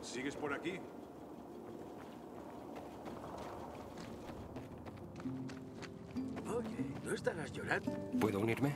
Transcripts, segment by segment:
¿sigues por aquí? Oye, ¿no estarás llorando? ¿Puedo unirme?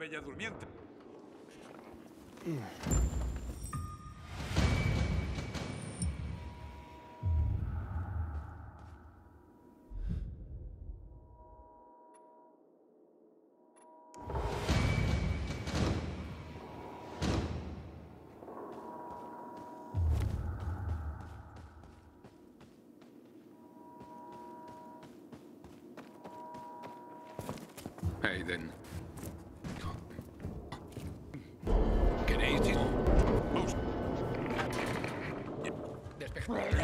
Bella durmiente. Aiden. Brother.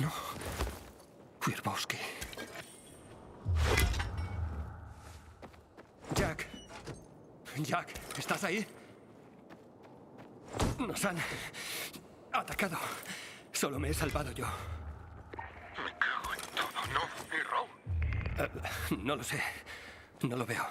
No. Kwiatkowski. Jack. Jack, ¿estás ahí? Nos han atacado. Solo me he salvado yo. Me cago en todo, ¿no? ¿Y Row? Eh, no lo sé. No lo veo.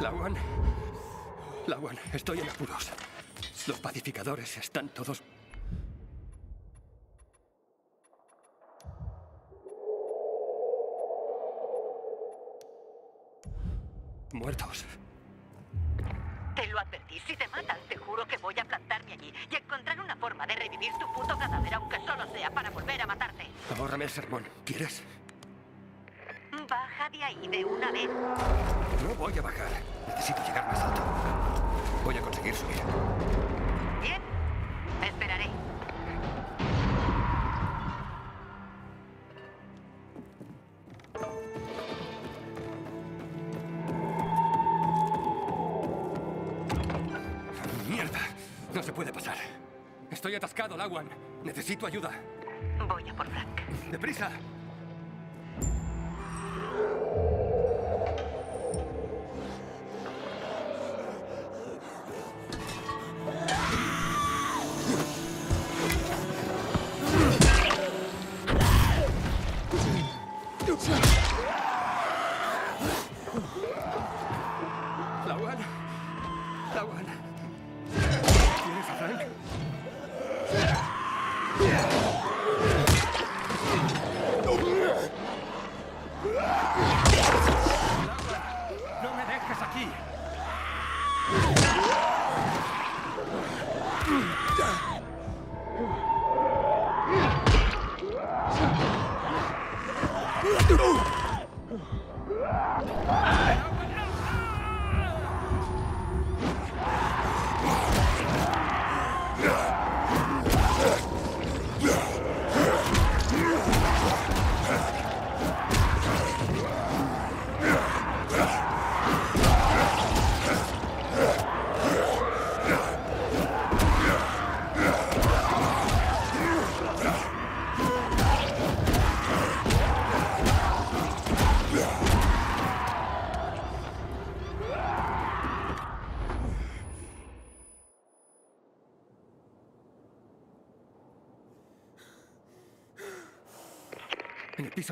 Lawan. Lawan, estoy en apuros. Los pacificadores están todos... Muertos. Te lo advertí, si te matan, te juro que voy a plantarme allí y encontrar una forma de revivir tu puto cadáver, aunque solo sea para volver a matarte. Ahórrame el sermón. ¿Quieres? Ahí de una vez. No voy a bajar. Necesito llegar más alto. Voy a conseguir subir. Bien, esperaré. ¡Mierda! No se puede pasar. Estoy atascado, Lawan. Necesito ayuda. Voy a por Frank. ¡Deprisa!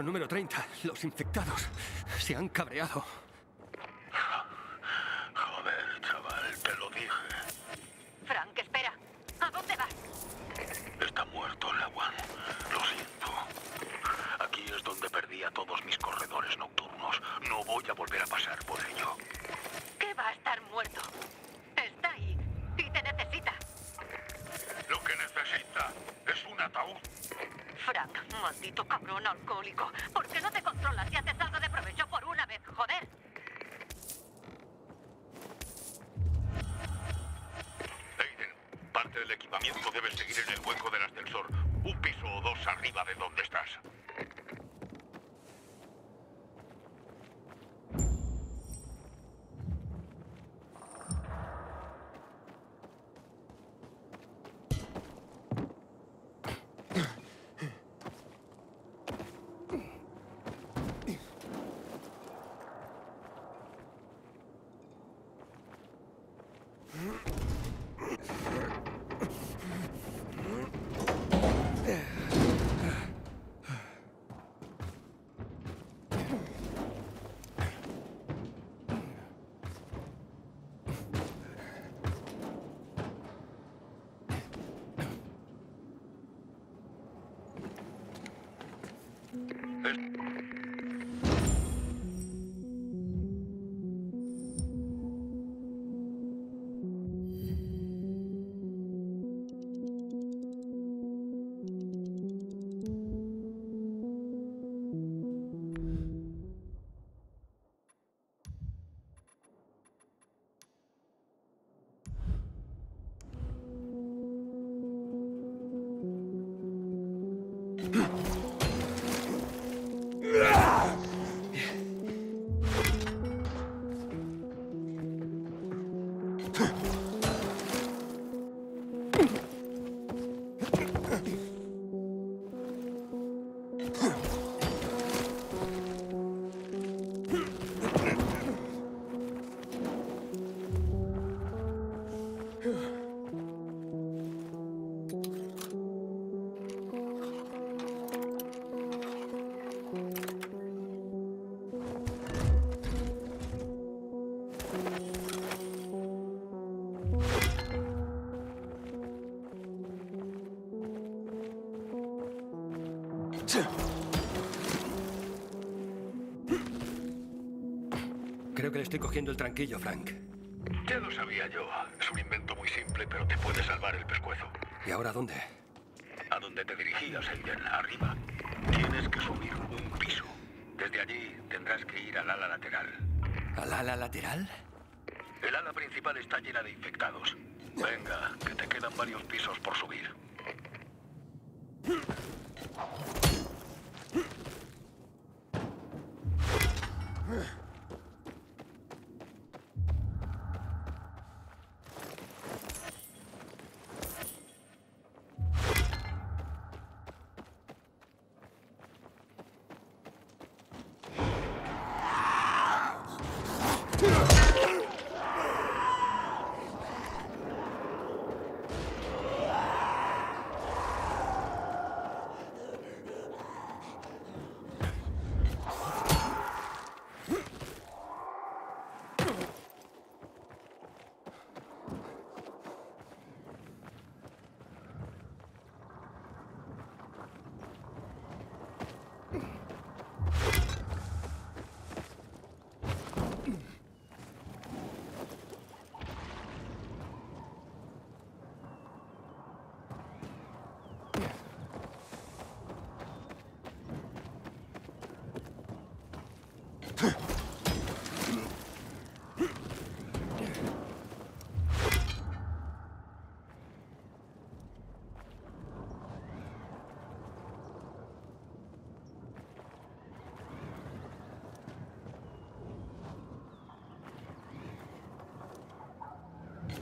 Número 30, los infectados se han cabreado. Parte del equipamiento debe seguir en el hueco del ascensor. Un piso o dos arriba de donde estás. Creo que le estoy cogiendo el tranquillo, Frank. Ya lo sabía yo. Es un invento muy simple, pero te puede salvar el pescuezo. ¿Y ahora dónde? A donde te dirigías, Aiden, arriba. Tienes que subir un piso. Desde allí tendrás que ir al ala lateral. ¿Al ala lateral? El ala principal está llena de infectados. Venga, que te quedan varios pisos por subir.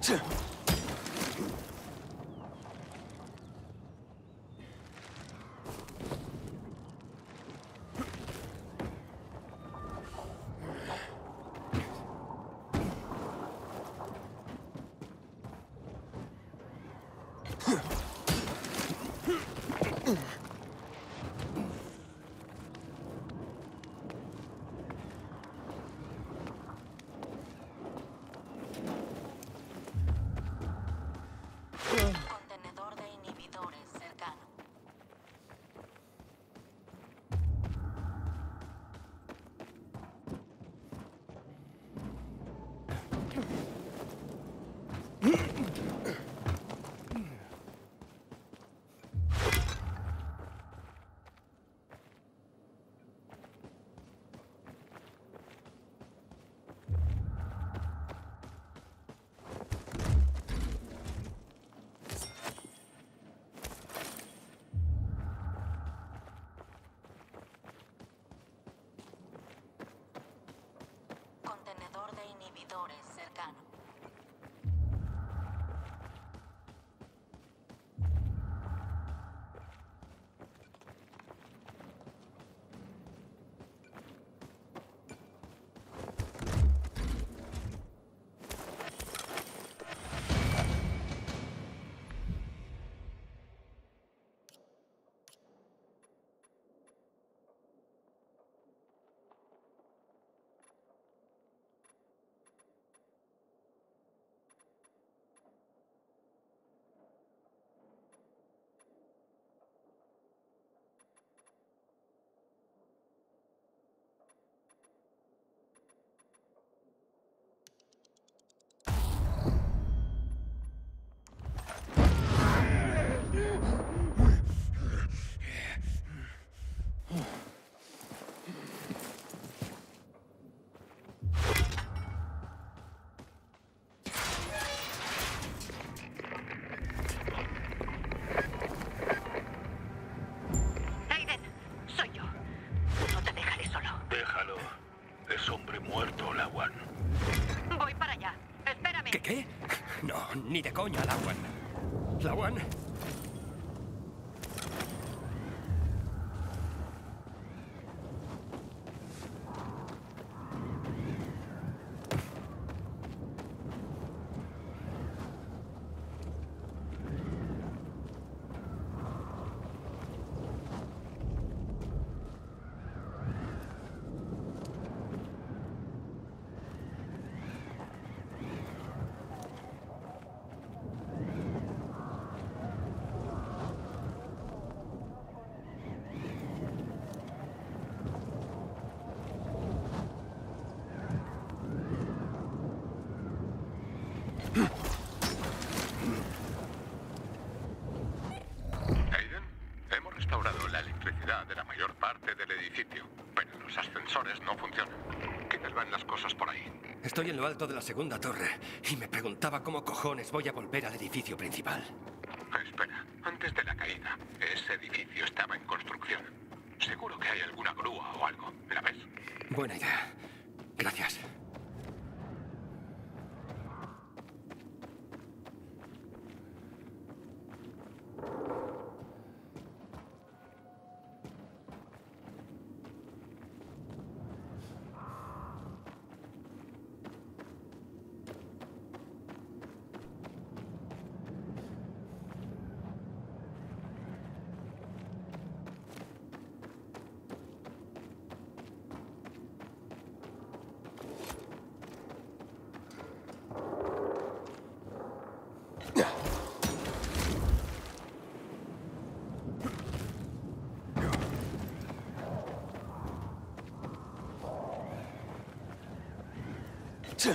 Ugh. Ni de coña, Lawan. Lawan. Aiden, hemos restaurado la electricidad de la mayor parte del edificio, pero los ascensores no funcionan. ¿Qué tal van las cosas por ahí? Estoy en lo alto de la segunda torre y me preguntaba cómo cojones voy a volver al edificio principal. Espera, antes de la caída, ese edificio estaba en construcción. Seguro que hay alguna grúa o algo. ¿La ves? Buena idea. Gracias. 这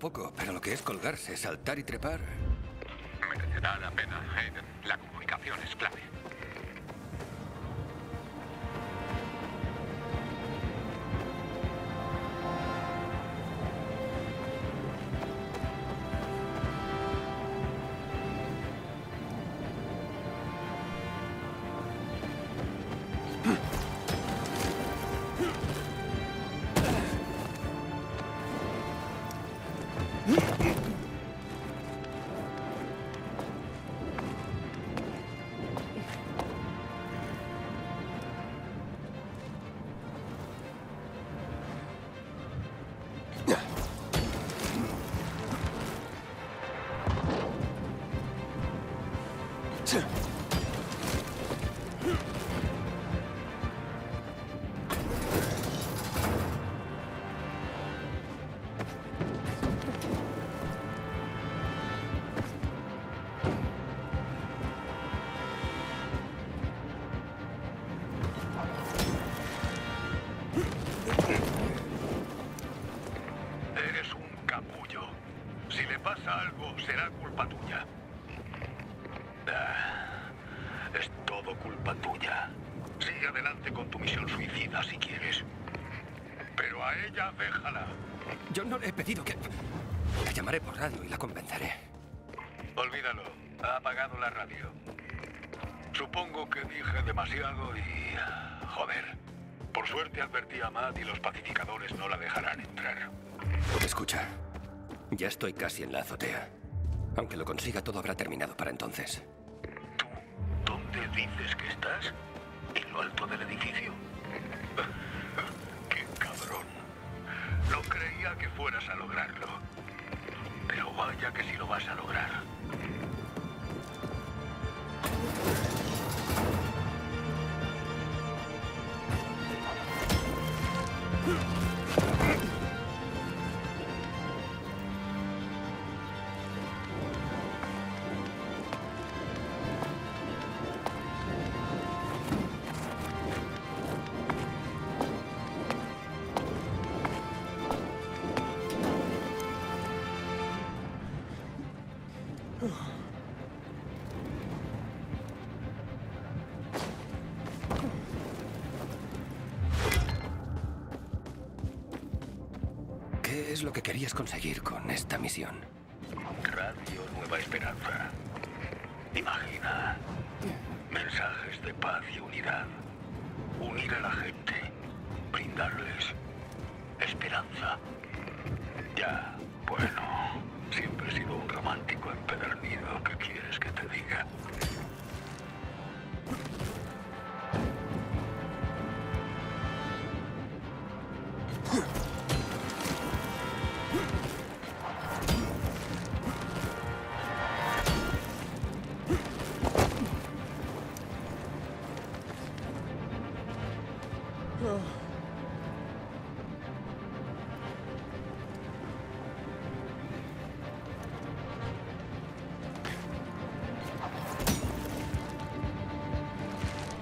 poco, pero lo que es colgarse, saltar y trepar... he pedido que... La llamaré por radio y la convenceré. Olvídalo. Ha apagado la radio. Supongo que dije demasiado y... Joder. Por suerte advertí a Matt y los pacificadores no la dejarán entrar. Escucha, ya estoy casi en la azotea. Aunque lo consiga, todo habrá terminado para entonces. ¿Tú dónde dices que estás? ¿En lo alto del edificio? ¡Qué cabrón! No que fueras a lograrlo. Pero vaya que sí lo vas a lograr. ¿Qué es lo que querías conseguir con esta misión? Radio Nueva Esperanza. Imagina. Mensajes de paz y unidad. Unir a la gente. Brindarles esperanza.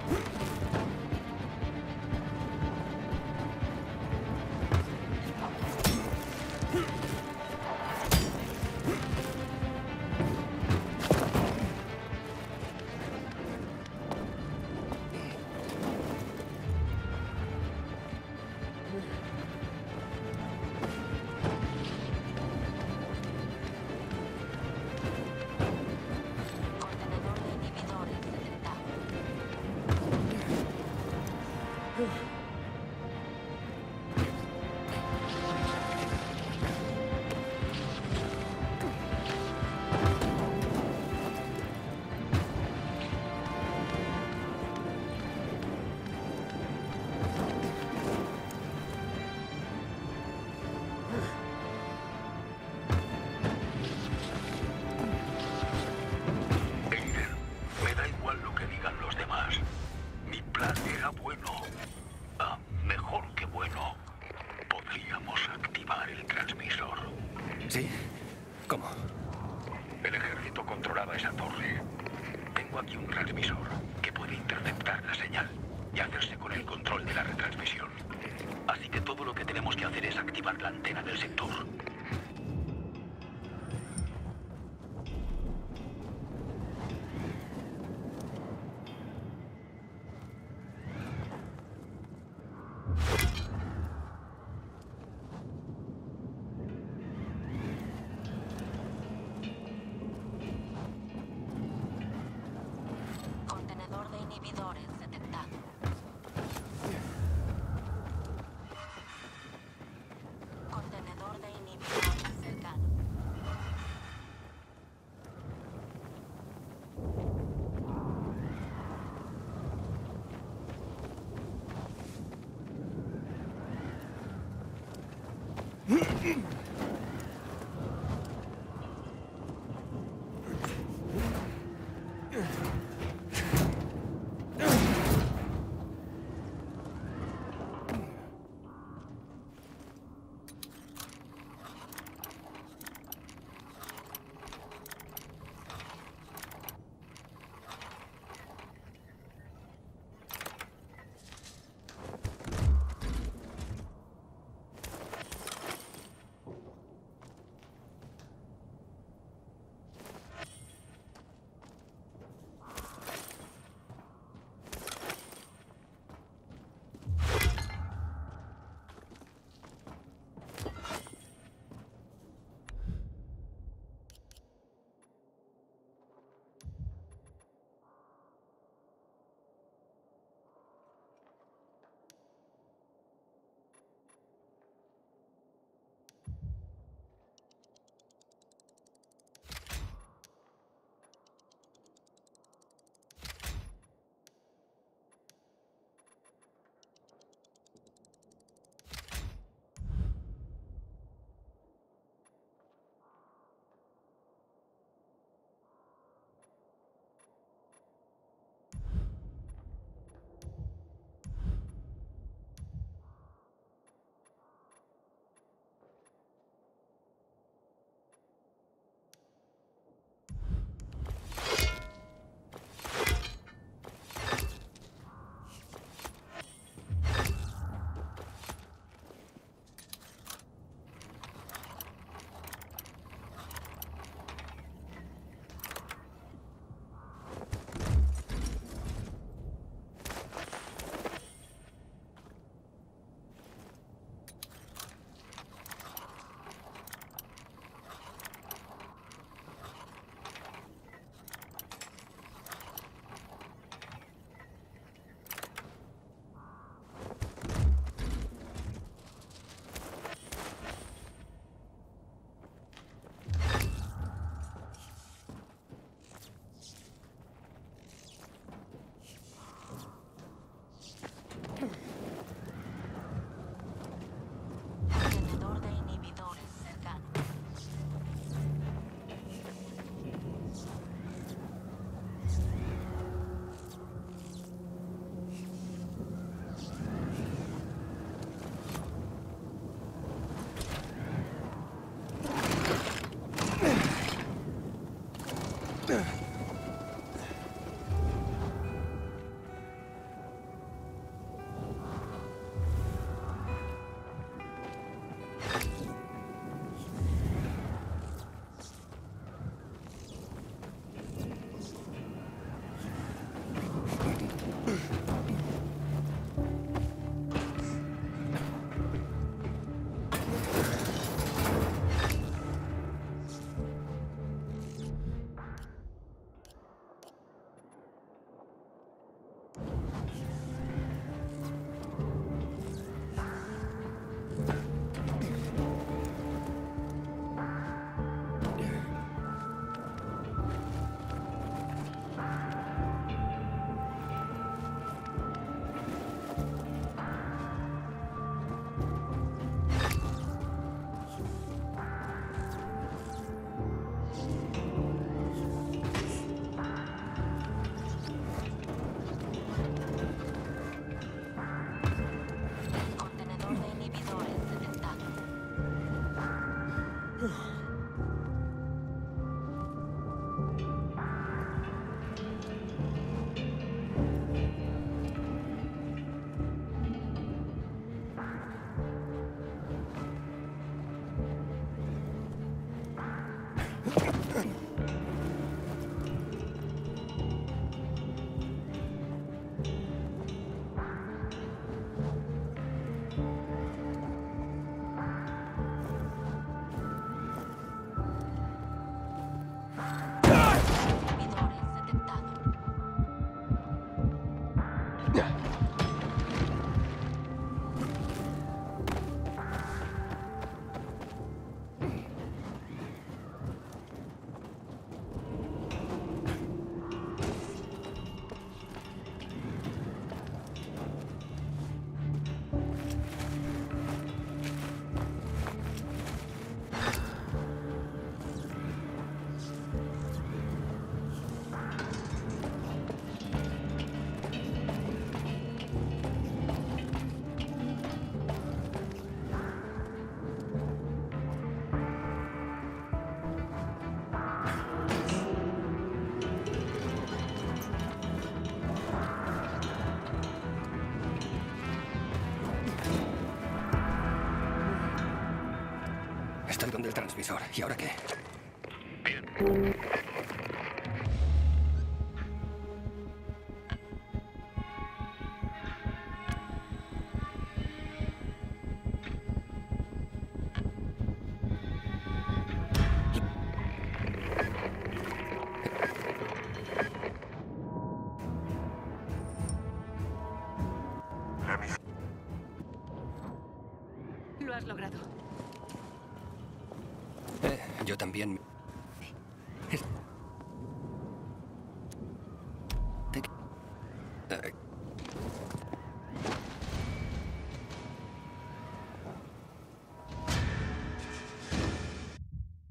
Huh? Bueno. Ah, mejor que bueno. Podríamos activar el transmisor. ¿Sí? ¿Cómo? El ejército controlaba esa torre. Tengo aquí un transmisor que puede interceptar la señal y hacerse con el control de la retransmisión. Así que todo lo que tenemos que hacer es activar la antena del sector. Fucking transmisor. ¿Y ahora qué?